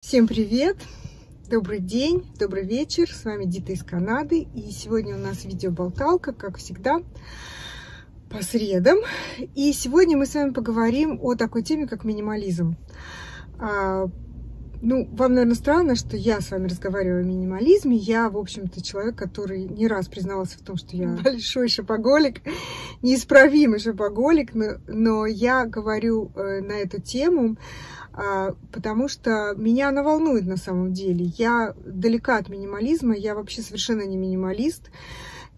Всем привет! Добрый день, добрый вечер. С вами Дита из Канады. И сегодня у нас видео-болталка, как всегда, по средам. И сегодня мы с вами поговорим о такой теме, как минимализм. А, ну, вам, наверное, странно, что я с вами разговариваю о минимализме. Я, в общем-то, человек, который не раз признавался в том, что я большой шопоголик, неисправимый шопоголик, но, но я говорю э, на эту тему, потому что меня она волнует на самом деле. Я далека от минимализма, я вообще совершенно не минималист.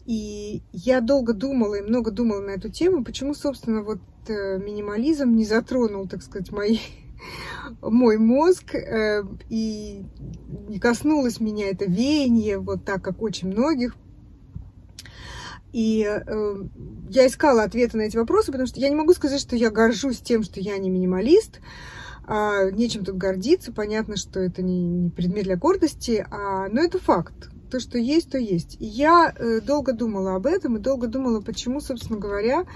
И я долго думала и много думала на эту тему, почему, собственно, вот э, минимализм не затронул, так сказать, мои, мой мозг, э, и не коснулось меня это веяние, вот так, как очень многих. И э, я искала ответы на эти вопросы, потому что я не могу сказать, что я горжусь тем, что я не минималист, а, нечем тут гордиться. Понятно, что это не, не предмет для гордости, а, но это факт. То, что есть, то есть. И я э, долго думала об этом и долго думала, почему, собственно говоря,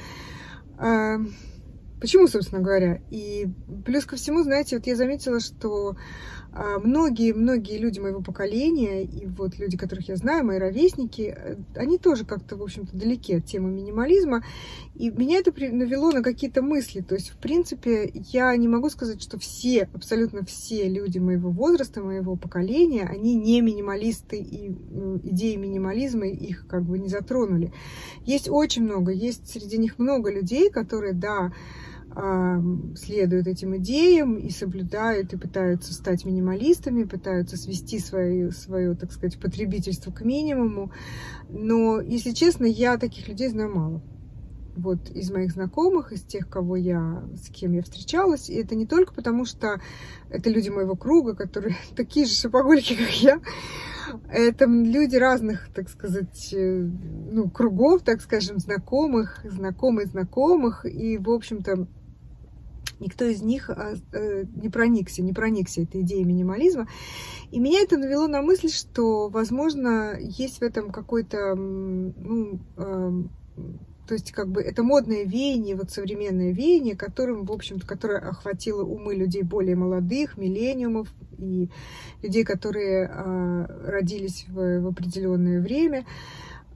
э, почему, собственно говоря. И плюс ко всему, знаете, вот я заметила, что многие-многие а, люди моего поколения, и вот люди, которых я знаю, мои ровесники, э, они тоже как-то, в общем-то, далеки от темы минимализма. И меня это навело на какие-то мысли. То есть, в принципе, я не могу сказать, что все, абсолютно все люди моего возраста, моего поколения, они не минималисты, и идеи минимализма их как бы не затронули. Есть очень много, есть среди них много людей, которые, да, следуют этим идеям и соблюдают, и пытаются стать минималистами, пытаются свести свое, свое, так сказать, потребительство к минимуму. Но, если честно, я таких людей знаю мало. Вот из моих знакомых, из тех, кого я, с кем я встречалась. И это не только потому, что это люди моего круга, которые такие же шопоголики, как я. Это люди разных, так сказать, э, ну, кругов, так скажем, знакомых, знакомых знакомых. И, в общем-то, никто из них а, э, не проникся, не проникся этой идеей минимализма. И меня это навело на мысль, что, возможно, есть в этом какой-то, ну, эм, то есть, как бы, это модное веяние, вот современное веяние, которым, в общем-то, которое охватило умы людей более молодых, миллениумов и людей, которые а, родились в, в определенное время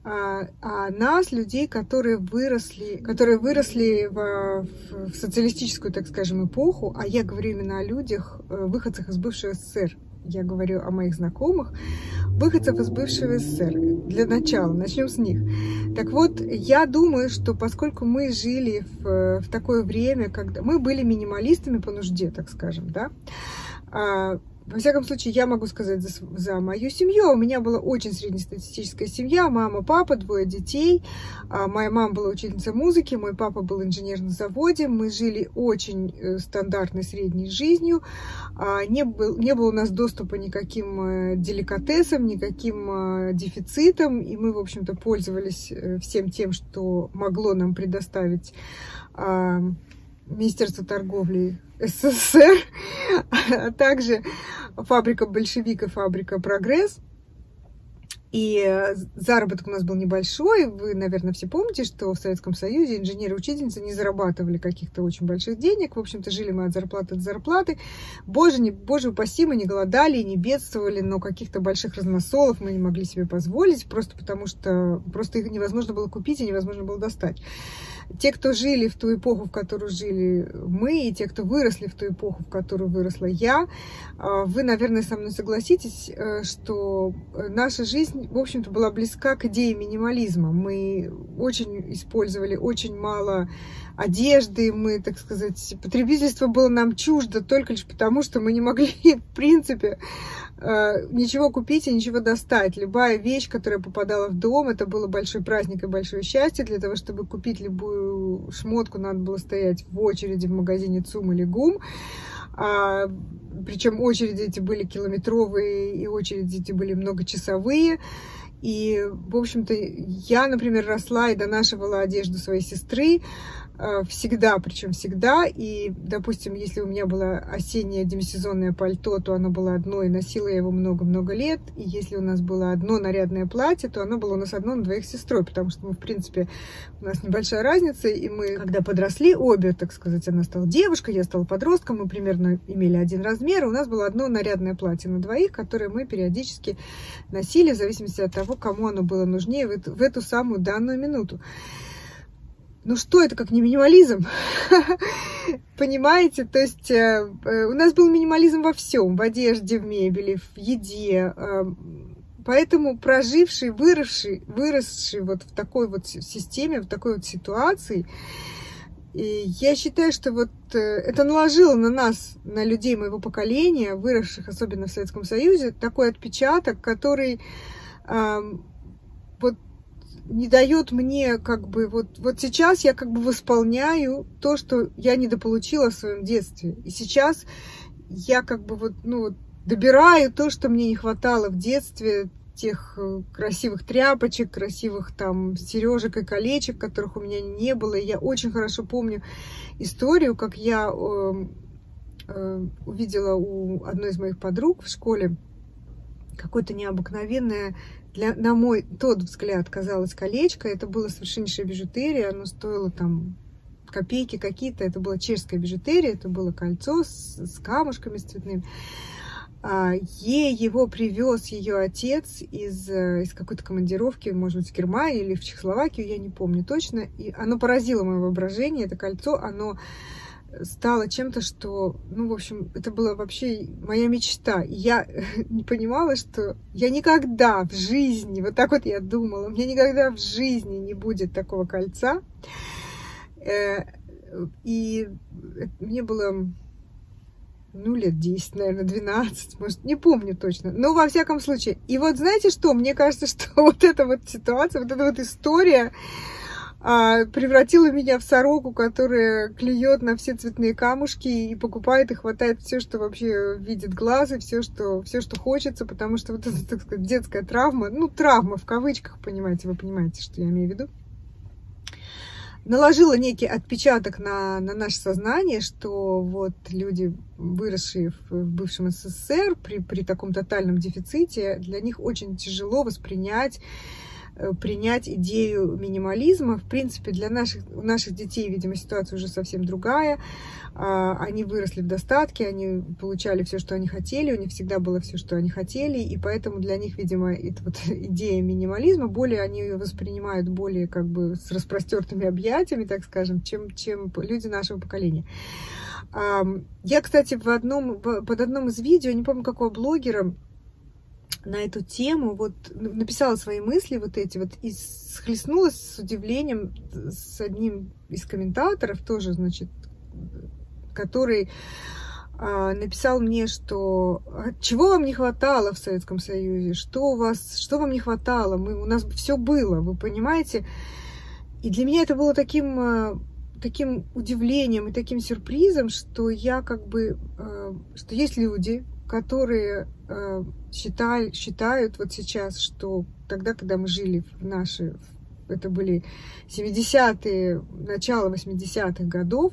а, а нас, людей, которые выросли, которые выросли в, в социалистическую, так скажем, эпоху, а я говорю именно о людях, э, выходцах из бывшего СССР, я говорю о моих знакомых, выходцев из бывшего СССР. Для начала, начнем с них. Так вот, я думаю, что поскольку мы жили в, в такое время, когда мы были минималистами по нужде, так скажем, да, а, во всяком случае, я могу сказать за, за мою семью. У меня была очень среднестатистическая семья. Мама, папа, двое детей. А, моя мама была учительница музыки, мой папа был инженер на заводе. Мы жили очень э, стандартной средней жизнью. А, не, был, не было у нас доступа никаким э, деликатесам, никаким э, дефицитам. И мы, в общем-то, пользовались всем тем, что могло нам предоставить а, Министерство торговли СССР, а также фабрика «Большевик» и фабрика «Прогресс». И заработок у нас был небольшой. Вы, наверное, все помните, что в Советском Союзе инженеры-учительницы не зарабатывали каких-то очень больших денег. В общем-то, жили мы от зарплаты до зарплаты. Боже, не, боже упаси, мы не голодали, не бедствовали, но каких-то больших разносолов мы не могли себе позволить, просто потому что просто их невозможно было купить и невозможно было достать те, кто жили в ту эпоху, в которую жили мы, и те, кто выросли в ту эпоху, в которую выросла я, а, вы, наверное, со мной согласитесь, э, что наша жизнь, в общем-то, была близка к идее минимализма. Мы очень использовали очень мало одежды, мы, так сказать, потребительство было нам чуждо только лишь потому, что мы не могли, в принципе, э, ничего купить и ничего достать. Любая вещь, которая попадала в дом, это было большой праздник и большое счастье. Для того, чтобы купить любую шмотку, надо было стоять в очереди в магазине ЦУМ или ГУМ. А, причем очереди эти были километровые, и очереди эти были многочасовые. И, в общем-то, я, например, росла и донашивала одежду своей сестры. Э, всегда, причем всегда. И, допустим, если у меня было осеннее демисезонное пальто, то оно было одно, и носила я его много-много лет. И если у нас было одно нарядное платье, то оно было у нас одно на двоих сестрой, потому что мы, в принципе, у нас небольшая разница, и мы, когда подросли, обе, так сказать, она стала девушкой, я стала подростком, мы примерно имели один размер, и у нас было одно нарядное платье на двоих, которое мы периодически носили, в зависимости от того, кому оно было нужнее в эту, в эту самую данную минуту. Ну что это, как не минимализм? Понимаете? То есть э, э, у нас был минимализм во всем, в одежде, в мебели, в еде. Э, поэтому проживший, выросший, выросший вот в такой вот системе, в такой вот ситуации, и я считаю, что вот это наложило на нас, на людей моего поколения, выросших особенно в Советском Союзе, такой отпечаток, который вот не дает мне как бы вот, вот сейчас я как бы восполняю то, что я недополучила в своем детстве. И сейчас я как бы вот, ну, добираю то, что мне не хватало в детстве, тех э, красивых тряпочек, красивых там сережек и колечек, которых у меня не было. И я очень хорошо помню историю, как я э, э, увидела у одной из моих подруг в школе какое-то необыкновенное для, на мой тот взгляд казалось колечко. Это было совершеннейшая бижутерия. Оно стоило там копейки какие-то. Это была чешская бижутерия. Это было кольцо с, с камушками, с цветными. А, ей его привез ее отец из, э, из какой-то командировки, может быть, в Германии или в Чехословакию, я не помню точно. И оно поразило мое воображение. Это кольцо, оно стало чем-то, что, ну, в общем, это была вообще моя мечта. Я не понимала, что я никогда в жизни, вот так вот я думала, у меня никогда в жизни не будет такого кольца. Э, и мне было, ну, лет 10, наверное, 12, может, не помню точно. Но, во всяком случае. И вот знаете что? Мне кажется, что вот эта вот ситуация, вот эта вот история, превратила меня в сороку, которая клюет на все цветные камушки и покупает и хватает все, что вообще видит глаз, и все, что, все, что хочется, потому что вот это, так сказать, детская травма, ну, травма в кавычках, понимаете, вы понимаете, что я имею в виду, наложила некий отпечаток на, на наше сознание, что вот люди, выросшие в, в бывшем СССР при, при таком тотальном дефиците, для них очень тяжело воспринять принять идею минимализма. В принципе, для наших, у наших детей, видимо, ситуация уже совсем другая. А, они выросли в достатке, они получали все, что они хотели, у них всегда было все, что они хотели, и поэтому для них, видимо, эта вот идея минимализма, более они ее воспринимают более как бы с распростертыми объятиями, так скажем, чем, чем люди нашего поколения. Я, кстати, в одном, под одном из видео, не помню какого блогера, на эту тему, вот написала свои мысли вот эти вот и схлестнулась с удивлением с одним из комментаторов тоже, значит, который а, написал мне, что «А чего вам не хватало в Советском Союзе, что у вас, что вам не хватало, мы, у нас все было, вы понимаете? И для меня это было таким, а, таким удивлением и таким сюрпризом, что я как бы, а, что есть люди, которые э, считали, считают вот сейчас, что тогда, когда мы жили в наши, это были 70-е, начало 80-х годов,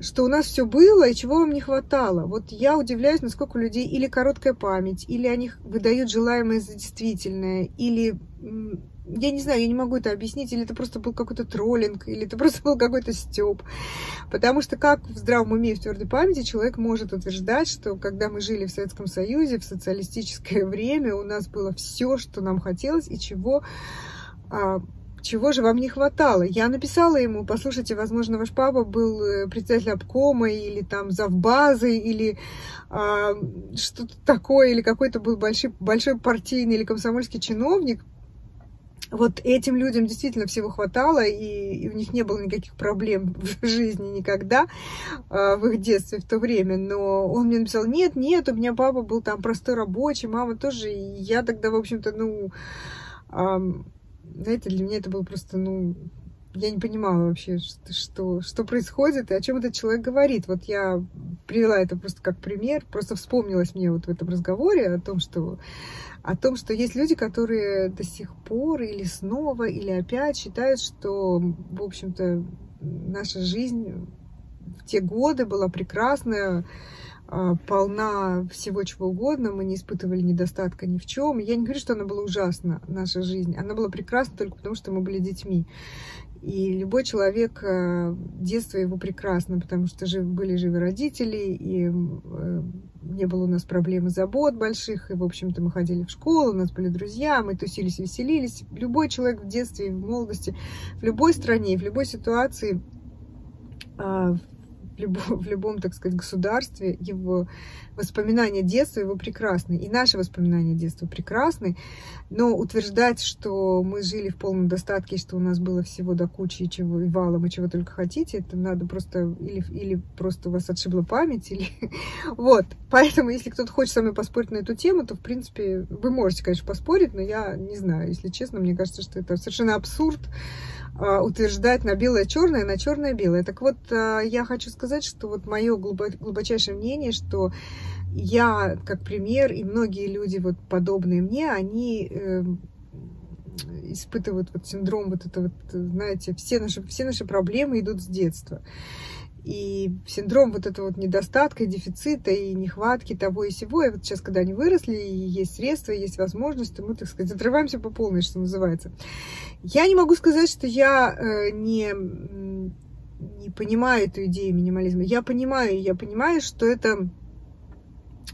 что у нас все было и чего вам не хватало. Вот я удивляюсь, насколько у людей или короткая память, или они выдают желаемое за действительное, или я не знаю, я не могу это объяснить, или это просто был какой-то троллинг, или это просто был какой-то стёб. Потому что как в здравом уме и в твердой памяти человек может утверждать, что когда мы жили в Советском Союзе, в социалистическое время, у нас было все, что нам хотелось, и чего а, чего же вам не хватало? Я написала ему, послушайте, возможно, ваш папа был э, председателем обкома или там завбазы, или а, что-то такое, или какой-то был большой, большой партийный или комсомольский чиновник, вот этим людям действительно всего хватало, и, и у них не было никаких проблем в жизни никогда, э, в их детстве в то время. Но он мне написал, нет, нет, у меня папа был там простой рабочий, мама тоже. И я тогда, в общем-то, ну, знаете, для меня это было просто, ну, я не понимала вообще, что, что, что происходит и о чем этот человек говорит. Вот я привела это просто как пример, просто вспомнилось мне вот в этом разговоре о том, что о том, что есть люди, которые до сих пор или снова, или опять считают, что, в общем-то, наша жизнь в те годы была прекрасная, а, полна всего чего угодно, мы не испытывали недостатка ни в чем. Я не говорю, что она была ужасна, наша жизнь. Она была прекрасна только потому, что мы были детьми. И любой человек, э, детство его прекрасно, потому что жив, были живы родители, и э, не было у нас проблем и забот больших, и, в общем-то, мы ходили в школу, у нас были друзья, мы тусились, веселились. Любой человек в детстве и в молодости, в любой стране, в любой ситуации, а, в любом, в любом, так сказать, государстве, его воспоминания детства его прекрасны. И наши воспоминания детства прекрасны. Но утверждать, что мы жили в полном достатке, что у нас было всего до кучи, чего и валом, и чего только хотите, это надо просто, или, или просто у вас отшибла память, или... Вот. Поэтому, если кто-то хочет со мной поспорить на эту тему, то, в принципе, вы можете, конечно, поспорить, но я не знаю, если честно, мне кажется, что это совершенно абсурд утверждать на белое-черное, на черное-белое. Так вот, а, я хочу сказать, что вот мое глубочайшее мнение, что я, как пример, и многие люди, вот подобные мне, они э, испытывают вот синдром вот это вот, знаете, все наши, все наши проблемы идут с детства. И синдром вот этого вот недостатка, дефицита и нехватки того и сего. И вот сейчас, когда они выросли, и есть средства, и есть возможности, мы, так сказать, отрываемся по полной, что называется. Я не могу сказать, что я э, не, не понимаю эту идею минимализма. Я понимаю, я понимаю, что это,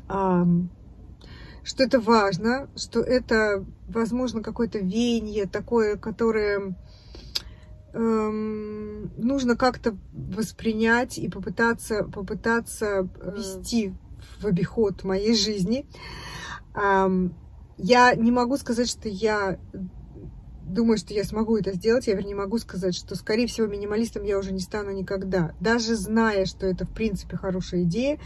что это важно, что это, возможно, какое-то веяние такое, которое эм, нужно как-то воспринять и попытаться, попытаться э, ввести в обиход моей жизни. Эм, я не могу сказать, что я думаю, что я смогу это сделать. Я, вернее, могу сказать, что, скорее всего, минималистом я уже не стану никогда. Даже зная, что это, в принципе, хорошая идея,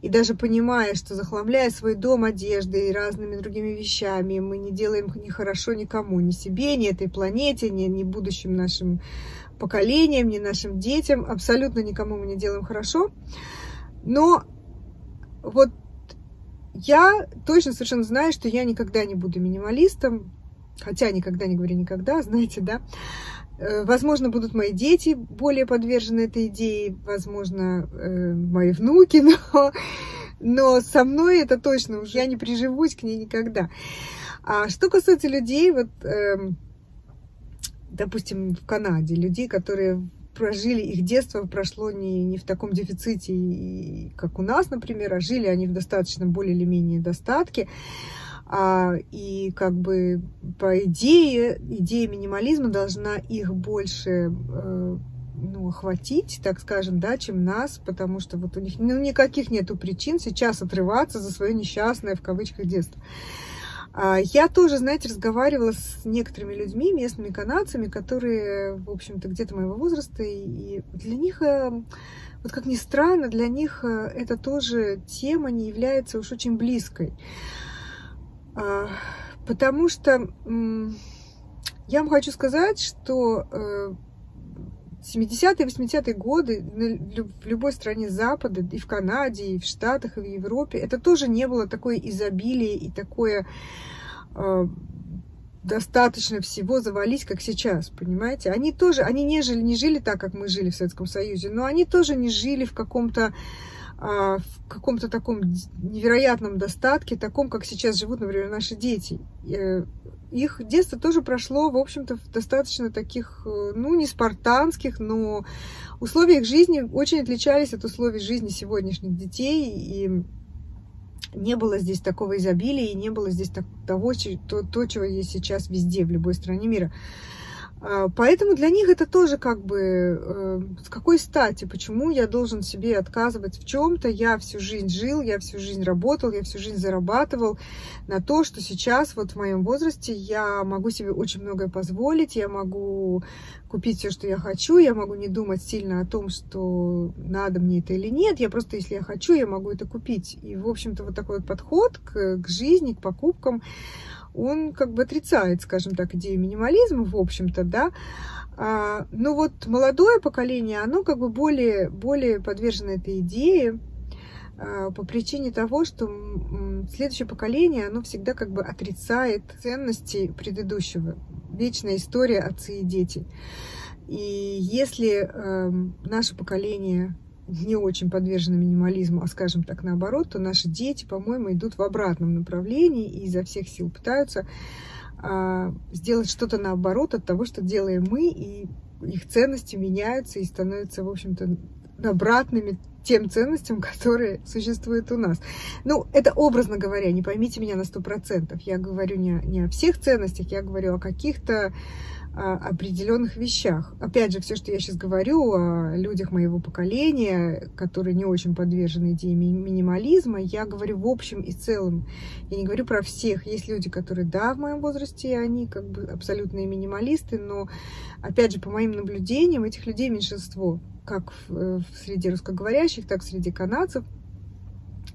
и даже понимая, что захламляя свой дом одеждой и разными другими вещами, мы не делаем ни хорошо никому, ни себе, ни этой планете, ни, ни будущим нашим поколениям, ни нашим детям, абсолютно никому мы не делаем хорошо. Но вот я точно совершенно знаю, что я никогда не буду минималистом, хотя никогда не говори никогда, знаете, да, э, Возможно, будут мои дети более подвержены этой идее, возможно, э, мои внуки, но, но со мной это точно уже я не приживусь к ней никогда. А что касается людей, вот, эм, допустим, в Канаде, людей, которые прожили, их детство прошло не, не в таком дефиците, как у нас, например, а жили они в достаточно более или менее достатке. А, и как бы по идее, идея минимализма должна их больше э, ну, охватить, так скажем, да, чем нас, потому что вот у них ну, никаких нету причин сейчас отрываться за свое несчастное, в кавычках, детство. А, я тоже, знаете, разговаривала с некоторыми людьми, местными канадцами, которые, в общем-то, где-то моего возраста, и для них, э, вот как ни странно, для них э, это тоже тема не является уж очень близкой. А, потому что я вам хочу сказать, что 70-е, э, 80-е годы в любой стране Запада, и в Канаде, и в Штатах, и в Европе, это тоже не было такое изобилие и такое а, достаточно всего завалить, как сейчас, понимаете? Они тоже, они не жили, не жили так, как мы жили в Советском Союзе, но они тоже не жили в каком-то в каком-то таком невероятном достатке, таком, как сейчас живут, например, наши дети. Э, их детство тоже прошло, в общем-то, в достаточно таких, э, ну, не спартанских, но условиях жизни очень отличались от условий жизни сегодняшних детей, и не было здесь такого изобилия, и не было здесь того, то, то, чего есть сейчас везде, в любой стране мира. А, поэтому для них это тоже как бы э, с какой стати, почему я должен себе отказывать в чем-то. Я всю жизнь жил, я всю жизнь работал, я всю жизнь зарабатывал на то, что сейчас вот в моем возрасте я могу себе очень многое позволить, я могу купить все, что я хочу, я могу не думать сильно о том, что надо мне это или нет, я просто, если я хочу, я могу это купить. И, в общем-то, вот такой вот подход к, к жизни, к покупкам, он как бы отрицает, скажем так, идею минимализма, в общем-то, да. А, но вот молодое поколение, оно как бы более, более подвержено этой идее а, по причине того, что следующее поколение, оно всегда как бы отрицает ценности предыдущего. Вечная история отцы и дети. И если э, наше поколение не очень подвержены минимализму, а скажем так наоборот, то наши дети, по-моему, идут в обратном направлении и изо всех сил пытаются э, сделать что-то наоборот от того, что делаем мы, и их ценности меняются и становятся, в общем-то, обратными тем ценностям, которые существуют у нас. Ну, это образно говоря, не поймите меня на сто процентов. Я говорю не, не о всех ценностях, я говорю о каких-то определенных вещах. Опять же, все, что я сейчас говорю о людях моего поколения, которые не очень подвержены идее минимализма, я говорю в общем и целом. Я не говорю про всех. Есть люди, которые, да, в моем возрасте, они как бы абсолютные минималисты, но, опять же, по моим наблюдениям, этих людей меньшинство как в, э, среди русскоговорящих, так и среди канадцев.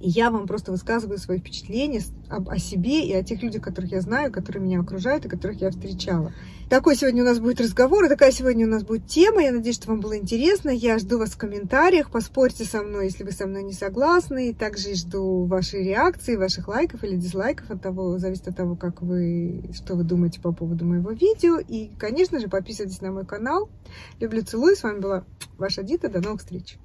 Я вам просто высказываю свои впечатления об, о себе и о тех людях, которых я знаю, которые меня окружают и которых я встречала. Такой сегодня у нас будет разговор, и такая сегодня у нас будет тема. Я надеюсь, что вам было интересно. Я жду вас в комментариях. Поспорьте со мной, если вы со мной не согласны. И также жду вашей реакции, ваших лайков или дизлайков. От того, зависит от того, как вы, что вы думаете по поводу моего видео. И, конечно же, подписывайтесь на мой канал. Люблю, целую. С вами была ваша Дита. До новых встреч.